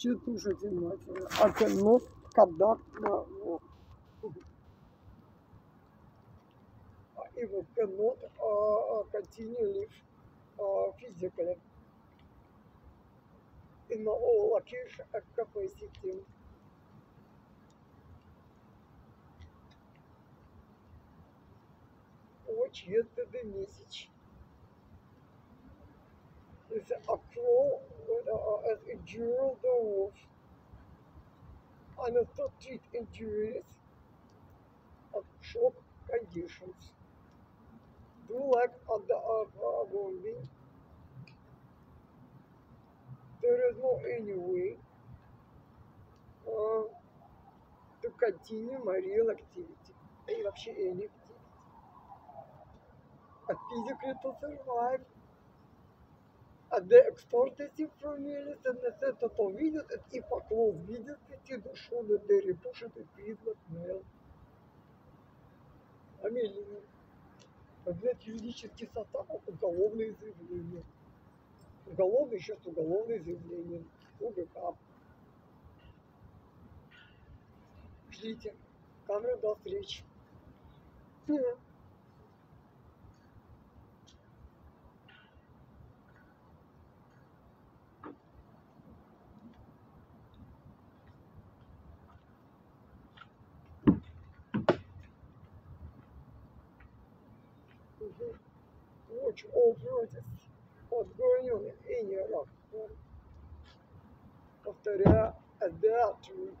Читушить внимательно. I cannot conduct my work. I will cannot uh, continue live uh, physically in all location at capacity. Watch yesterday message. It's a crow uh, as a jewel wolf. Understood treat injuries of shock conditions. Do like other uh, wounding. There is no any way uh, to continue my real activity. И вообще any activity. A physically to survive. А де експортиці промілі, це не це, то то видят, і поклон видят, ті душу на дері, пушити підлак, мел. Амелия. Поднять юридический состав, уголовное заявление. Уголовное, сейчас уголовное заявление. УГК. Ждите. Камера даст речь. Хм. to watch over what's going on in your life. After that, adapt to